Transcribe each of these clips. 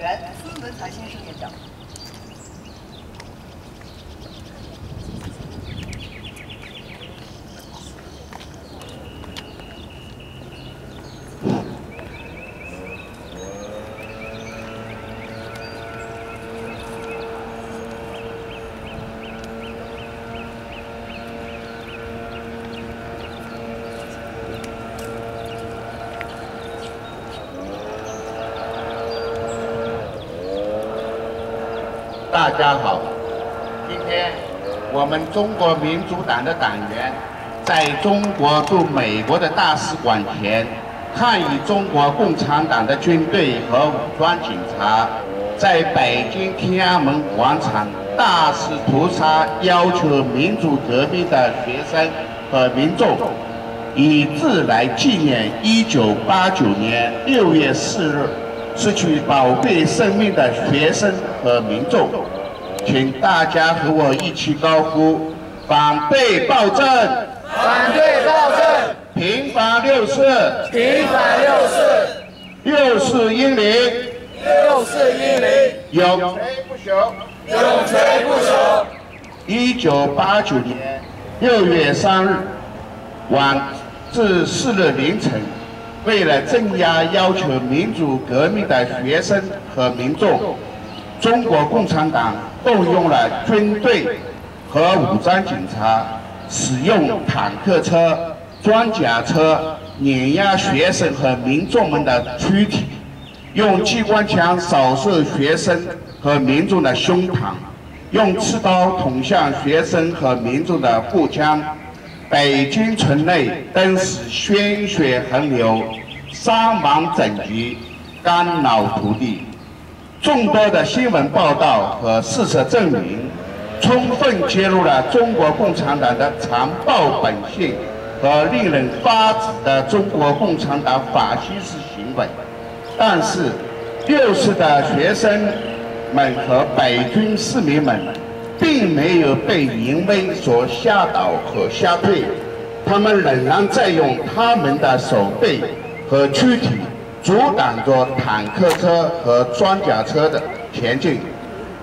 员孙文才先生演讲。大家好，今天我们中国民主党的党员在中国驻美国的大使馆前，抗议中国共产党的军队和武装警察在北京天安门广场大肆屠杀要求民主革命的学生和民众，以致来纪念1989年6月4日。失去宝贵生命的学生和民众，请大家和我一起高呼：反对暴政！反对暴政！平反六四！平反六四！六四英灵！六四英灵！永垂不朽！永垂不朽！一九八九年六月三日晚至四日凌晨。为了镇压要求民主革命的学生和民众，中国共产党动用了军队和武装警察，使用坦克车、装甲车碾压学生和民众们的躯体，用机关枪扫射学生和民众的胸膛，用刺刀捅向学生和民众的腹腔。北京城内登时鲜血横流，伤亡整齐，肝脑涂地。众多的新闻报道和事实证明，充分揭露了中国共产党的残暴本性和令人发指的中国共产党法西斯行为。但是，六四的学生们和北京市民们。并没有被淫威所吓倒和吓退，他们仍然在用他们的手背和躯体阻挡着坦克车和装甲车的前进，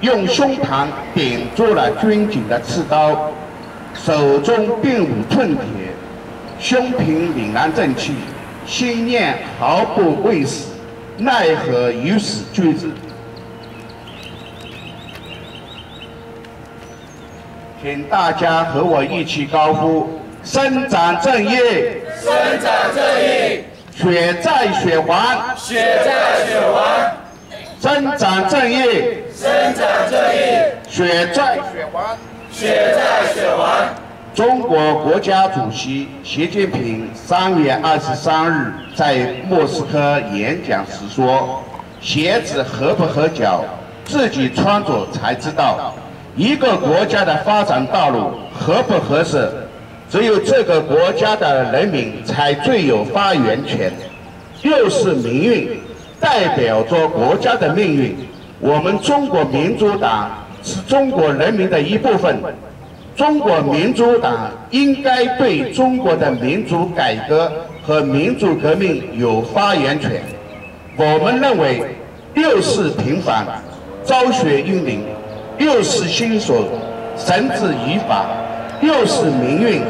用胸膛顶住了军警的刺刀，手中并无寸铁，胸平凛然正气，心念毫不畏死，奈何与死俱之。请大家和我一起高呼：伸展正义，伸展正义，血债血还，血债血还，伸展正义，伸展正义，血债血还，血债血还。中国国家主席习近平三月二十三日在莫斯科演讲时说：“鞋子合不合脚，自己穿着才知道。”一个国家的发展道路合不合适，只有这个国家的人民才最有发言权。六四民运代表着国家的命运。我们中国民主党是中国人民的一部分。中国民主党应该对中国的民主改革和民主革命有发言权。我们认为，六四平反，昭雪英灵。又是心所，神之以法；又是民运，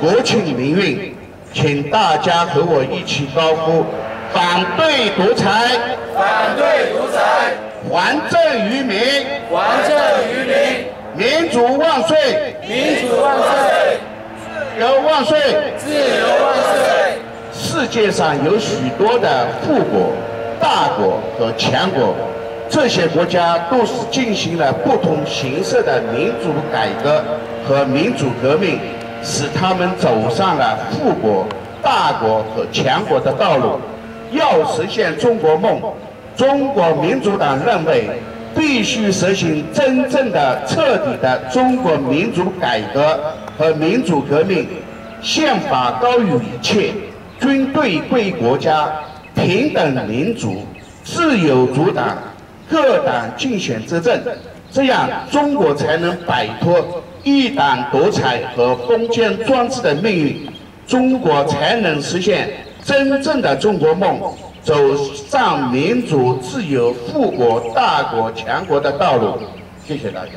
国庆民运，请大家和我一起高呼：反对独裁，反对独裁，还政于民，还政于民，民主万岁，民主万岁，自由万岁，自由万岁。世界上有许多的富国、大国和强国。这些国家都是进行了不同形式的民主改革和民主革命，使他们走上了富国、大国和强国的道路。要实现中国梦，中国民主党认为必须实行真正的、彻底的中国民主改革和民主革命。宪法高于一切，军队归国家，平等民主，自由主党。各党竞选执政，这样中国才能摆脱一党独裁和封建专制的命运，中国才能实现真正的中国梦。走上民主、自由、富国、大国、强国的道路。谢谢大家。